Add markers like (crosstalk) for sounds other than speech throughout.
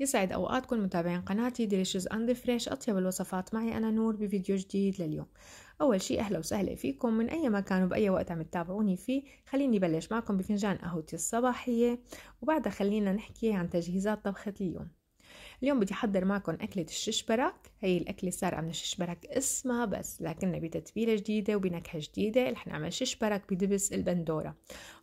يسعد أوقاتكم متابعين قناتي. Delicious and Fresh أطيب الوصفات. معي أنا نور بفيديو جديد لليوم. أول شي أهلا وسهلا فيكم. من أي مكان وبأي وقت عم تتابعوني فيه خليني بلش معكم بفنجان قهوتي الصباحية. وبعدها خلينا نحكي عن تجهيزات طبخة اليوم. اليوم بدي أحضر معكم أكلة الششبرك. هي الأكلة صار من الششبرك اسمها بس لكنها بتتبيلة جديدة وبنكهة جديدة. رح نعمل ششبرك بدبس البندورة.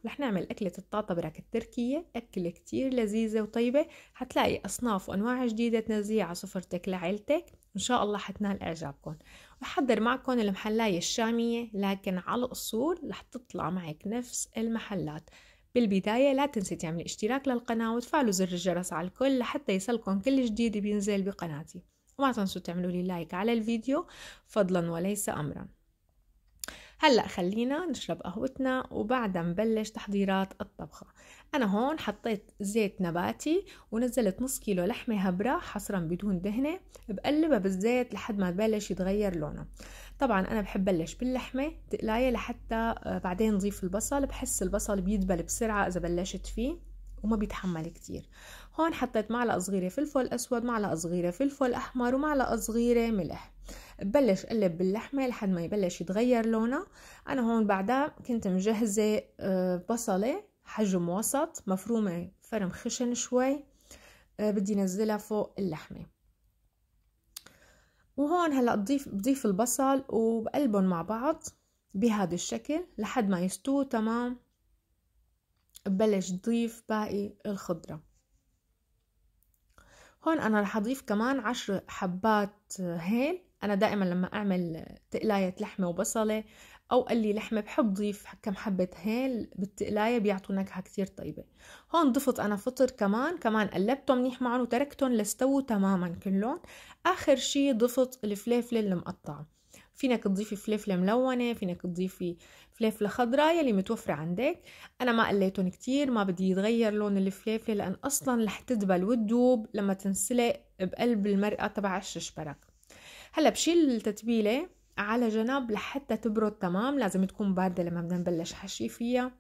ورح نعمل أكلة الطاطبرك التركية. أكلة كتير لذيذة وطيبة. حتلاقي أصناف وأنواع جديدة تنزليها على سفرتك لعيلتك. إن شاء الله حتنال إعجابكم. وحضر معكم المحلاية الشامية لكن على الأصول رح تطلع معك نفس المحلات. بالبداية لا تنسي تعملي اشتراك للقناة وتفعلوا زر الجرس على الكل لحتى يصلكم كل جديد بينزل بقناتي. وما تنسوا تعملوا لي لايك على الفيديو فضلا وليس أمرا. هلأ خلينا نشرب قهوتنا وبعدها نبلش تحضيرات الطبخة. أنا هون حطيت زيت نباتي ونزلت نص كيلو لحمة هبرة حصرا بدون دهنة بقلبها بالزيت لحد ما تبلش يتغير لونها. طبعا أنا بحب بلش باللحمة تقلاية لحتى آه، بعدين نضيف البصل بحس البصل بيدبل بسرعة إذا بلشت فيه وما بيتحمل كتير. هون حطيت معلقة صغيرة فلفل أسود معلقة صغيرة فلفل أحمر ومعلقة صغيرة ملح. ببلش قلب باللحمة لحد ما يبلش يتغير لونها. أنا هون بعدها كنت مجهزة آه، بصلة حجم وسط مفرومة فرم خشن شوي آه، بدي نزلها فوق اللحمة. وهون هلا بضيف بضيف البصل وبقلبهم مع بعض بهذا الشكل لحد ما يستووا تمام. ببلش ضيف باقي الخضرة. هون أنا رح أضيف كمان عشر حبات هيل. أنا دائما لما أعمل تقلاية لحمة وبصلة أو قلي لحمة بحب ضيف كم حبة هيل بالتقلاية بيعطوا نكهة كتير طيبة. هون ضفت أنا فطر كمان كمان قلبتهم منيح معهم وتركتهم لستووا تماما كلهم. آخر شي ضفت الفليفلة المقطعة. فينك تضيفي فليفلة ملونة فينك تضيفي فليفلة خضراء يلي متوفرة عندك. أنا ما قليتهم كتير ما بدي يتغير لون الفليفلة لأن أصلا رح تدبل وتدوب لما تنسلق بقلب المرقة تبع الششبرك. هلأ بشيل التتبيلة على جنب لحتى تبرد تمام لازم تكون باردة لما بدنا نبلش حشي فيها.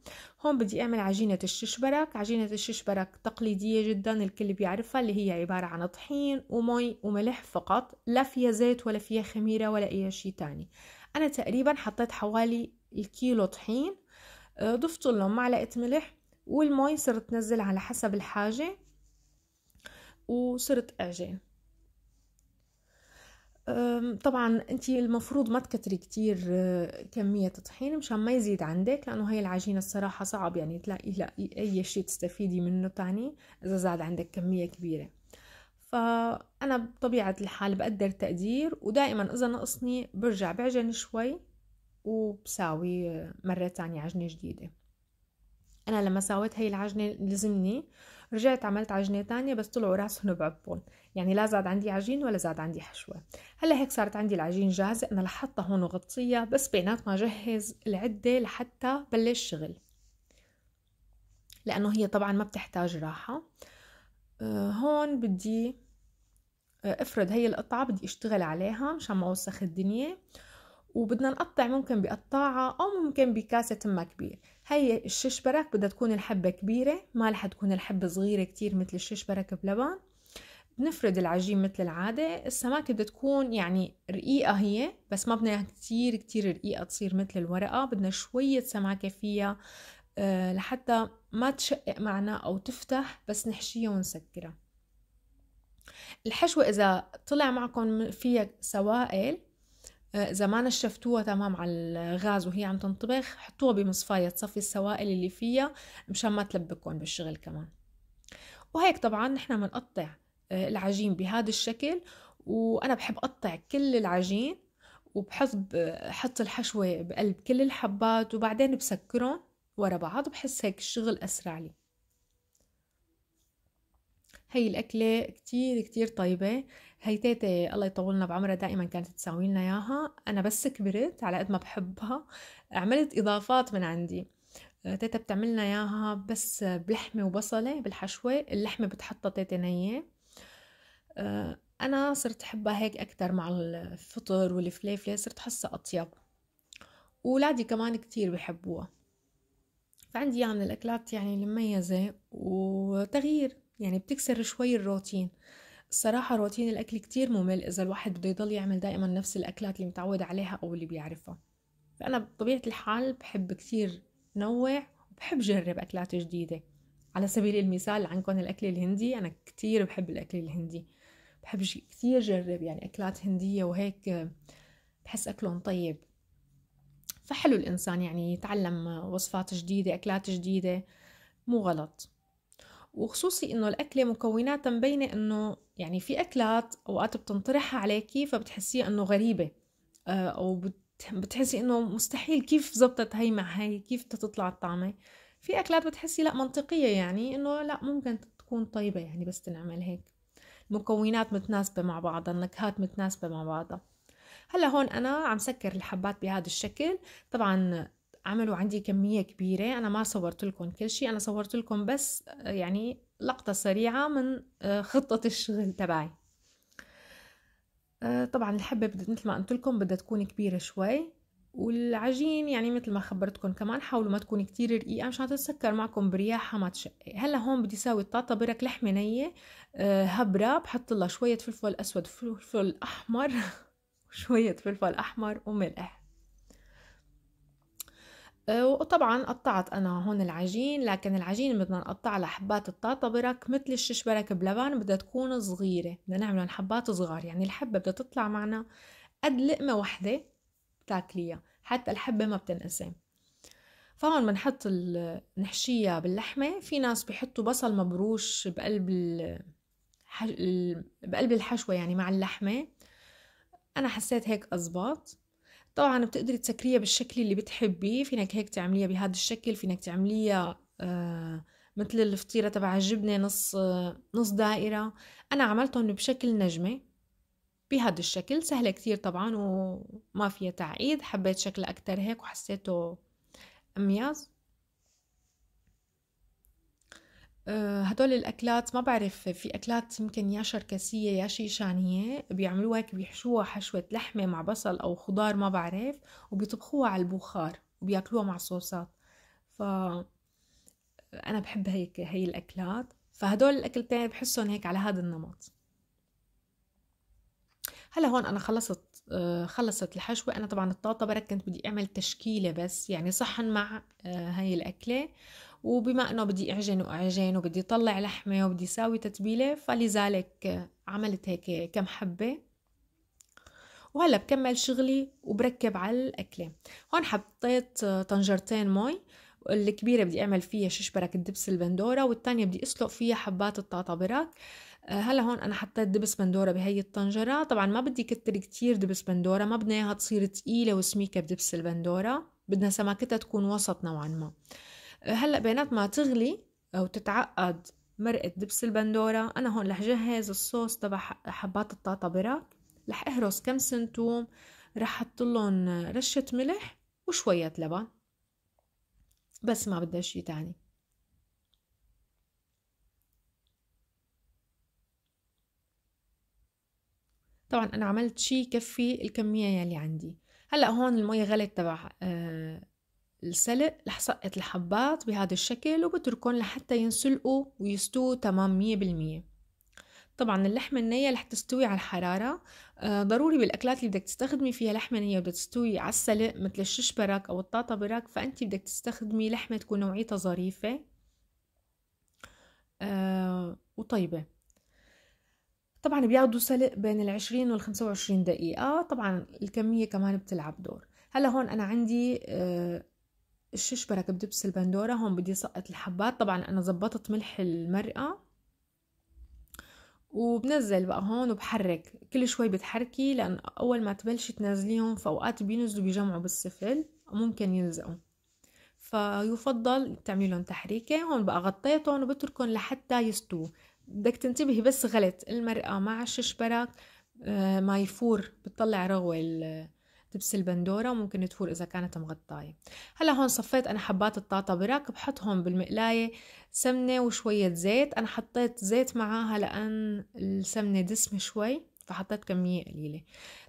هون بدي أعمل عجينة الششبرك. عجينة الششبرك تقليدية جدا الكل بيعرفها اللي هي عبارة عن طحين ومي وملح فقط لا فيها زيت ولا فيها خميرة ولا أي شيء تاني. أنا تقريبا حطيت حوالي الكيلو طحين آه، ضفت لهم معلقة ملح والمي صرت نزل على حسب الحاجة وصرت أعجن. طبعا انت المفروض ما تكتري كتير آه، كمية طحين مشان ما يزيد عندك لأنه هي العجينة الصراحة صعب يعني تلاقي لا أي شيء تستفيدي منه تاني إذا زاد عندك كمية كبيرة. فأنا بطبيعة الحال بقدر تقدير ودائما إذا نقصني برجع بعجن شوي وبساوي مرة تانية عجنة جديدة. أنا لما سويت هي العجنة لزمني رجعت عملت عجنة تانية بس طلعوا راسهم بعبون يعني لا زاد عندي عجين ولا زاد عندي حشوة. هلأ هيك صارت عندي العجين جاهزة أنا لحطها هون وغطيها بس بينات ما جهز العدة لحتى بلش شغل. لأنه هي طبعا ما بتحتاج راحة. أه هون بدي آه، افرد هي القطعة بدي اشتغل عليها مشان ما أوسخ الدنيا. وبدنا نقطع ممكن بقطاعة أو ممكن بكاسة ما كبير. هي الششبرك بدها تكون الحبة كبيرة ما رح تكون الحبة صغيرة كتير مثل الششبرك بلبن. بنفرد العجين مثل العادة. السماكة بدها تكون يعني رقيقة هي بس ما بدنا كتير كتير رقيقة تصير مثل الورقة. بدنا شوية سماكة فيها أه لحتى ما تشقق معنا أو تفتح بس نحشيها ونسكرها. الحشوة إذا طلع معكم فيها سوائل إذا ما نشفتوها تمام على الغاز وهي عم تنطبخ حطوها بمصفاية تصفي السوائل اللي فيها مشان ما تلبكون بالشغل كمان. وهيك طبعا نحن بنقطع آه، العجين بهذا الشكل وأنا بحب أقطع كل العجين وبحط بحط الحشوة بقلب كل الحبات وبعدين بسكرهم ورا بعض بحس هيك الشغل أسرع لي. هي الأكلة كتير كتير طيبة. هي تيتي الله يطولنا بعمرها دائما كانت تساوي لنا إياها. أنا بس كبرت على قد ما بحبها. عملت إضافات من عندي. تيتا بتعملنا إياها بس بلحمة وبصلة بالحشوة. اللحمة بتحطها تيتا نية أنا صرت أحبها هيك أكتر مع الفطر والفليفلة. صرت حاسة أطيب. وولادي كمان كتير بحبوها. فعندي يعني من الأكلات يعني المميزة وتغيير يعني بتكسر شوي الروتين. الصراحة روتين الأكل كتير ممل إذا الواحد بده يضل يعمل دائما نفس الأكلات اللي متعود عليها أو اللي بيعرفها. فأنا بطبيعة الحال بحب كتير نوع وبحب جرب أكلات جديدة. على سبيل المثال عندكم الأكل الهندي أنا كتير بحب الأكل الهندي. بحب كثير جرب يعني أكلات هندية وهيك بحس أكلهم طيب. فحلو الإنسان يعني يتعلم وصفات جديدة أكلات جديدة. مو غلط. وخصوصي إنه الأكلة مكوناتها مبينة إنه يعني في أكلات أوقات بتنطرح عليكي فبتحسيها إنه غريبة آه، أو بتحسي إنه مستحيل كيف زبطت هي مع هي كيف تطلع الطعمة. في أكلات بتحسي لا منطقية يعني إنه لا ممكن تكون طيبة يعني بس تنعمل هيك. مكونات متناسبة مع بعضها النكهات متناسبة مع بعضها. هلأ هون أنا عم سكر الحبات بهذا الشكل. طبعا عملوا عندي كمية كبيرة أنا ما صورت لكم كل شيء أنا صورت لكم بس يعني لقطة سريعة من خطة الشغل تبعي. طبعا الحبة مثل ما قلت لكم بدها تكون كبيرة شوي. والعجين يعني مثل ما خبرتكم كمان حاولوا ما تكون كتير رقيقة مشان تتسكر معكم برياحة ما تشقق هلأ هون بدي ساوي الطاطا برك لحمة نية آه، هبرة. بحط لها شوية فلفل أسود فلفل أحمر. (laughs) شوية فلفل أحمر وملح. آه، وطبعا قطعت أنا هون العجين لكن العجين بدنا نقطع لحبات الطاطا برك مثل الشش برك بلبن بدها تكون صغيرة بدنا نعملهم حبات صغار يعني الحبة بدها تطلع معنا قد لقمة وحدة تاكليها حتى الحبة ما بتنقسم. فهون بنحط نحشيها باللحمة في ناس بيحطوا بصل مبروش بقلب بقلب الحشوة يعني مع اللحمة. أنا حسيت هيك أزبط. طبعا بتقدري تسكريها بالشكل اللي بتحبيه. فينك هيك تعمليها بهذا الشكل فينك تعمليها آه مثل الفطيرة تبع الجبنة نص آه نص دائرة. أنا عملتهم بشكل نجمة بهذا الشكل. سهلة كتير طبعا وما فيها تعقيد. حبيت شكلها أكتر هيك وحسيته أميز آه، هدول الأكلات ما بعرف في أكلات يمكن يا شركسية يا شيشانية بيعملوها هيك بيحشوها حشوة لحمة مع بصل أو خضار ما بعرف وبيطبخوها على البخار وبياكلوها مع صوصات. ف أنا بحب هيك هي الأكلات. فهدول الأكلتين بحسهم هيك على هذا النمط. هلا هون أنا خلصت آه، خلصت الحشوة. أنا طبعا الطاطا برك كنت بدي أعمل تشكيلة بس يعني صحن مع آه، هاي الأكلة. وبما أنه بدي أعجن وأعجن وبدي أطلع لحمة وبدي أساوي تتبيلة فلذلك عملت هيك كم حبة. وهلأ بكمل شغلي وبركب على الأكلة. هون حطيت آه، طنجرتين مي الكبيرة بدي أعمل فيها شش برك الدبس البندورة والتانية بدي أسلق فيها حبات الطاطا برك آه، هلا هون أنا حطيت دبس بندورة بهي الطنجرة. طبعا ما بدي كتر كتير دبس بندورة ما بدنا اياها تصير تقيلة وسميكة بدبس البندورة. بدنا سماكتها تكون وسط نوعا ما. آه، هلا بينات ما تغلي أو تتعقد مرقة دبس البندورة أنا هون رح جهز الصوص تبع حبات الطاطا برك رح أهرس كم سنتوم رح لهم رشة ملح وشوية لبن. بس ما بدها شي تاني. طبعا أنا عملت شي يكفي الكمية يلي عندي. هلأ هون المي غلت تبع آه السلق رح سقط الحبات بهذا الشكل وبتركهم لحتى ينسلقوا ويستووا تمام مية بالمية. طبعا اللحمة النية رح تستوي على الحرارة آه ضروري بالأكلات اللي بدك تستخدمي فيها لحمة نية بدها تستوي على السلق مثل الشش أو الطاطا برك فأنت بدك تستخدمي لحمة تكون نوعيتها ظريفة. آه وطيبة. طبعا بياخدوا سلق بين العشرين والخمسة وعشرين دقيقة. طبعا الكمية كمان بتلعب دور. هلا هون أنا عندي آه، الشش برك بدبس البندورة. هون بدي سقط الحبات. طبعا أنا زبطت ملح المرقة وبنزل بقى هون وبحرك. كل شوي بتحركي لأن أول ما تبلشي تنزليهم فأوقات بينزلوا بيجمعوا بالسفل ممكن يلزقوا. فيفضل تعملي لهم تحريكة. هون بقى غطيتهم وبتركهم لحتى يستووا. بدك تنتبهي بس غلط المرأة مع الششبرك آه، ما يفور بتطلع رغوة دبس البندورة وممكن تفور إذا كانت مغطاية هلا هون صفيت أنا حبات الطاطا برك بحطهم بالمقلاية سمنة وشوية زيت أنا حطيت زيت معاها لأن السمنة دسمة شوي فحطيت كمية قليلة.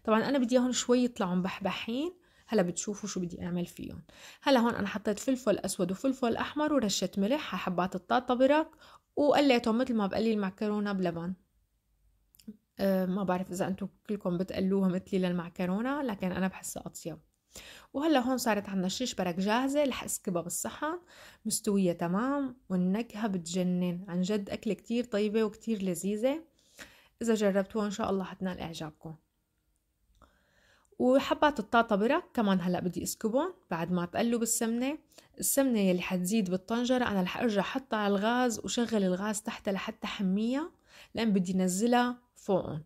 طبعا أنا بدي هون شوي يطلعوا مبحبحين. هلا بتشوفوا شو بدي أعمل فيهم. هلا هون أنا حطيت فلفل أسود وفلفل أحمر ورشة ملح حبات الطاطا برك وقليتهم مثل ما بقلي المعكرونة بلبن. أه ما بعرف إذا أنتم كلكم بتقلوها مثلي للمعكرونة لكن أنا بحسها أطيب. وهلأ هون صارت عنا شيش برك جاهزة رح اسكبها بالصحن مستوية تمام والنكهة بتجنن. عن جد أكلة كتير طيبة وكتير لذيذة. إذا جربتوها إن شاء الله حتنال إعجابكم. وحبات الطاطا كمان هلا بدي اسكبهم بعد ما تقلوا بالسمنة السمنة يلي حتزيد بالطنجرة أنا رح أرجع حطها على الغاز وشغل الغاز تحتها لحتى حميها لأن بدي نزلها فوقهم.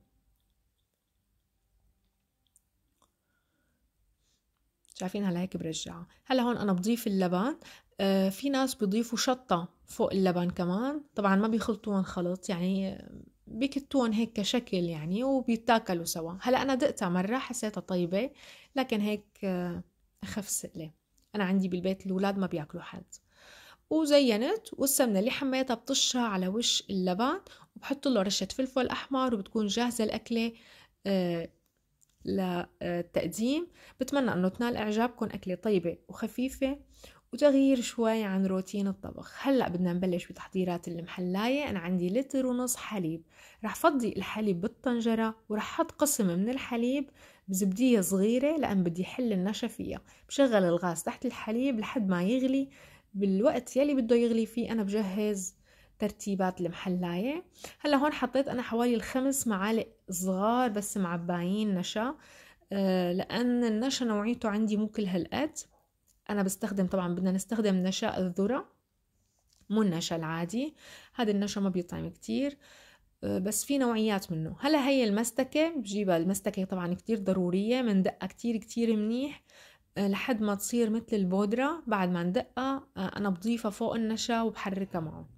شايفين هلا هيك برجعها. هلا هون أنا بضيف اللبن آه في ناس بيضيفوا شطة فوق اللبن كمان. طبعا ما بيخلطوهم خلط يعني بيكتوهم هيك كشكل يعني وبيتاكلوا سوا. هلا أنا دقتها مرة حسيتها طيبة لكن هيك آه أخف سئلة أنا عندي بالبيت الأولاد ما بياكلوا حد وزينت والسمنة اللي حميتها بطشها على وش اللبن وبحط له رشة فلفل أحمر وبتكون جاهزة الأكلة آه للتقديم بتمنى أنه تنال إعجابكم أكلة طيبة وخفيفة. وتغيير شوي عن روتين الطبخ. هلأ بدنا نبلش بتحضيرات المحلاية. أنا عندي لتر ونص حليب. رح فضي الحليب بالطنجرة ورح حط قسم من الحليب بزبدية صغيرة لأن بدي حل النشا فيها. بشغل الغاز تحت الحليب لحد ما يغلي. بالوقت يلي بده يغلي فيه أنا بجهز ترتيبات المحلاية. هلأ هون حطيت أنا حوالي الخمس معالق صغار بس معبايين نشا. أه لأن النشا نوعيته عندي مو كل هالقد. أنا بستخدم طبعا بدنا نستخدم نشا الذرة مو النشا العادي. هذا النشا ما بيطعم كتير أه بس في نوعيات منه. هلا هي المستكة بجيبها المستكة طبعا كتير ضرورية مندقها كتير كتير منيح أه لحد ما تصير مثل البودرة. بعد ما ندقها أه أنا بضيفها فوق النشا وبحركها معه.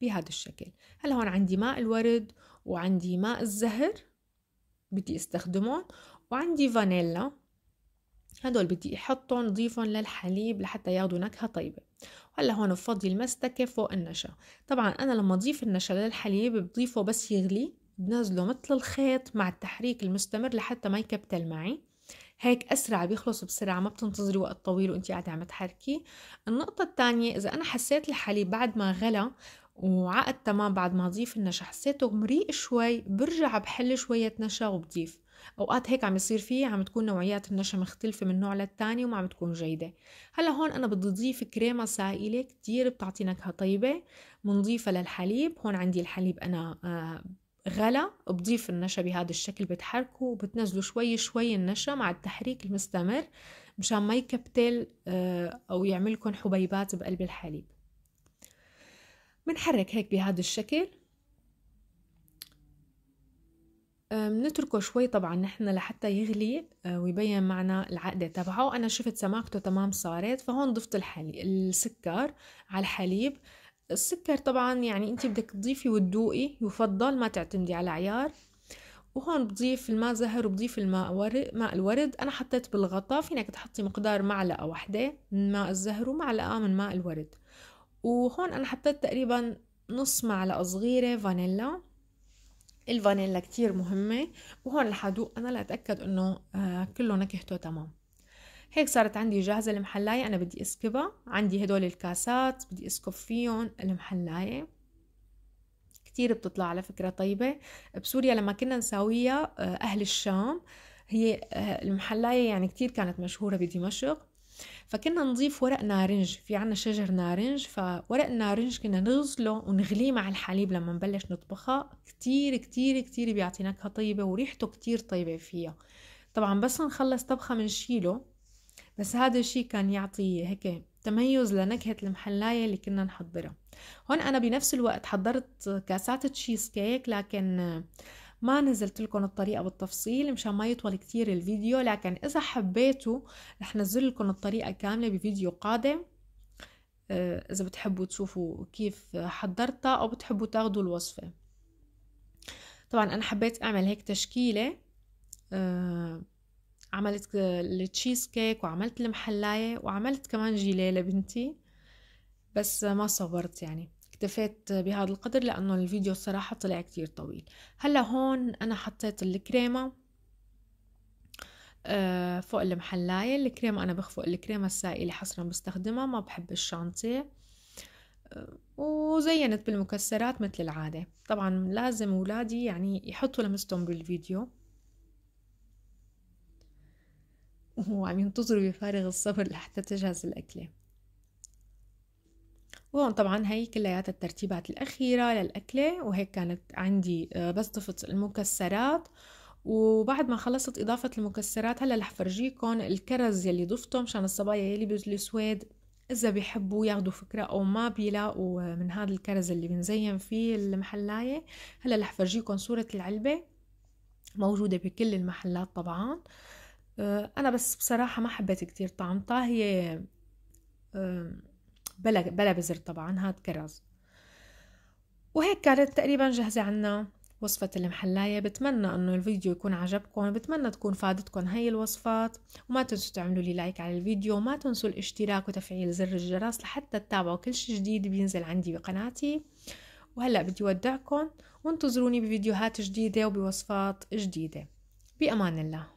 بهذا الشكل. هلا هون عندي ماء الورد وعندي ماء الزهر بدي استخدمهم وعندي فانيلا. هدول بدي أحطهم ضيفهم للحليب لحتى ياخدوا نكهة طيبة. وهلأ هون بفضي المستكة فوق النشا. طبعا أنا لما أضيف النشا للحليب بضيفه بس يغلي بنزله مثل الخيط مع التحريك المستمر لحتى ما يكبتل معي. هيك أسرع بيخلص بسرعة ما بتنتظري وقت طويل وأنتي قاعدة عم تحركي. النقطة الثانية إذا أنا حسيت الحليب بعد ما غلى وعقد تمام بعد ما أضيف النشا حسيته مريق شوي برجع بحل شوية نشا وبضيف. أوقات هيك عم يصير فيه عم تكون نوعيات النشا مختلفة من نوع للتاني وما عم تكون جيدة. هلا هون أنا بدي اضيف كريمة سائلة كتير بتعطي نكهة طيبة بنضيفها للحليب. هون عندي الحليب أنا آه غلا. بضيف النشا بهذا الشكل بتحركه وبتنزله شوي شوي النشا مع التحريك المستمر مشان ما يكبتل آه أو يعملكم حبيبات بقلب الحليب. بنحرك هيك بهذا الشكل. بنتركه شوي طبعا نحن لحتى يغلي أه، ويبين معنا العقدة تبعه. أنا شفت سماكته تمام صارت فهون ضفت الحليب السكر على الحليب. السكر طبعا يعني انت بدك تضيفي وتدوقي يفضل ما تعتمدي على عيار. وهون بضيف الماء زهر وبضيف الماء ورد ماء الورد. أنا حطيت بالغطاء فينك تحطي مقدار معلقة واحدة من ماء الزهر ومعلقة من ماء الورد. وهون أنا حطيت تقريبا نص معلقة صغيرة فانيلا. الفانيلا كتير مهمة وهون رح أنا لأتأكد إنه آه كله نكهته تمام. هيك صارت عندي جاهزة المحلاية. أنا بدي أسكبها. عندي هدول الكاسات بدي أسكب فيهم المحلاية. كتير بتطلع على فكرة طيبة. بسوريا لما كنا نساويها آه أهل الشام هي آه المحلاية يعني كتير كانت مشهورة بدمشق. فكنا نضيف ورق نارنج. في عنا شجر نارنج فورق النارنج كنا نغسله ونغليه مع الحليب لما نبلش نطبخها كتير كتير كتير بيعطي نكهة طيبة وريحته كتير طيبة فيها. طبعا بس نخلص طبخة منشيله بس هذا الشي كان يعطي هيك تميز لنكهة المحلاية اللي كنا نحضرها. هون أنا بنفس الوقت حضرت كاسات تشيز كيك لكن ما نزلت لكم الطريقة بالتفصيل مشان ما يطول كتير الفيديو لكن إذا حبيتوا رح نزل لكم الطريقة كاملة بفيديو قادم. آه، إذا بتحبوا تشوفوا كيف حضرتها أو بتحبوا تاخدوا الوصفة. طبعا أنا حبيت أعمل هيك تشكيلة. آه، عملت التشيز كيك وعملت المحلاية وعملت كمان جيليه لبنتي بس ما صورت يعني. اكتفيت بهذا القدر لأنه الفيديو الصراحة طلع كتير طويل. هلأ هون أنا حطيت الكريمة آه، فوق المحلاية. الكريمة أنا بخفق الكريمة السائلة حصرا بستخدمها ما بحب الشانتيه. وزينت بالمكسرات مثل العادة. طبعا لازم أولادي يعني يحطوا لمستهم بالفيديو. وعم ينتظروا بفارغ الصبر لحتى تجهز الأكلة. وهون طبعا هي كلياتها الترتيبات الأخيرة للأكلة وهيك كانت عندي آه، بس ضفت المكسرات. وبعد ما خلصت إضافة المكسرات هلأ رح فرجيكم الكرز يلي ضفته مشان الصبايا يلي بالسويد إذا بيحبوا ياخدوا فكرة أو ما بيلاقوا من هذا الكرز اللي بنزين فيه المحلاية هلأ رح فرجيكم صورة العلبة موجودة بكل المحلات طبعا. آه، أنا بس بصراحة ما حبيت كتير طعمتها هي بلا بلا بزر طبعا هاد كرز وهيك كانت تقريبا جاهزة عنا وصفة المحلاية. بتمنى إنه الفيديو يكون عجبكم بتمنى تكون فادتكم هاي الوصفات. وما تنسوا تعملوا لي لايك على الفيديو. وما تنسوا الاشتراك وتفعيل زر الجرس لحتى تتابعوا كل شي جديد بينزل عندي بقناتي. وهلأ بدي ودعكم وانتظروني بفيديوهات جديدة وبوصفات جديدة. بأمان الله.